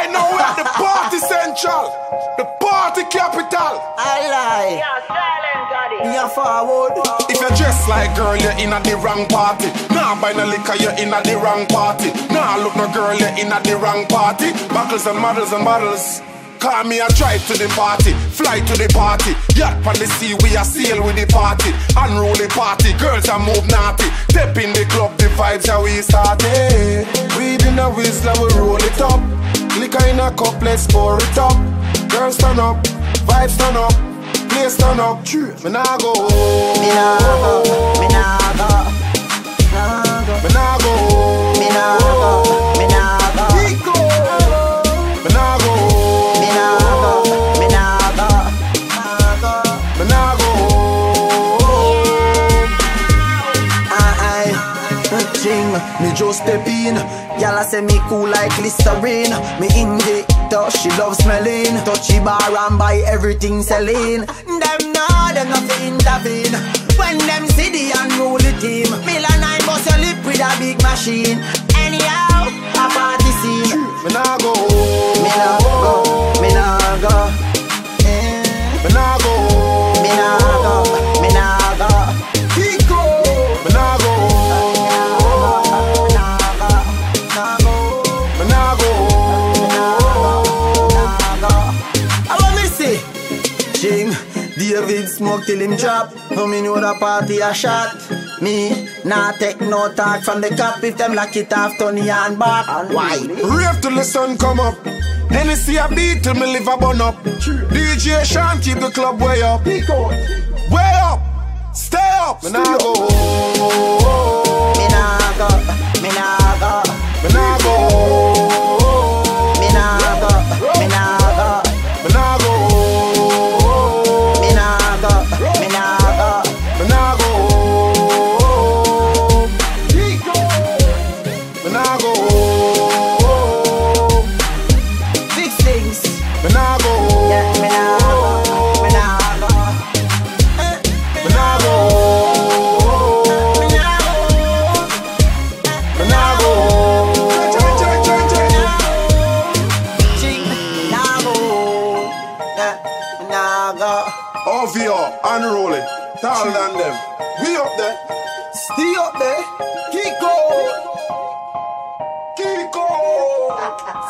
Right now we're at the party central, the party capital. I lie. Yeah, silent, daddy. Me a forward. If you dress like girl, you're in at the wrong party. Nah, buy no liquor, you're in at the wrong party. Nah, look no girl, you're in at the wrong party. Buckles and models and bottles. Call me a drive to the party, fly to the party. Yacht on the sea, we a sail with the party. Unruly party, girls are move naughty. Step in the club, the vibes how we started. Weed in a whistler, we roll it up. Liquor in a cup, let's pour it up. Girls turn up, vibes turn up, place turn up. Me nah go, Me me just step in. Gyal say me cool like Listerine. Me indie, touch she love smelling. Touchy bar and buy everything selling. Them know them not fi intervene. When them see the unruly team, Milan I bust your lip with a big machine. Anyhow, Jing David smoke till him drop No me know the party a shot Me nah take no talk from the cop If them lock it off Tony and back Why? Rave till the sun come up. Hennessy a beat till me live a bun up. DJ Sean keep the club way up. Way up, stay up. Me nah go, Naga. OVO, unruly. Taller than them. We up there. Stay up there. Kiko. Kiko.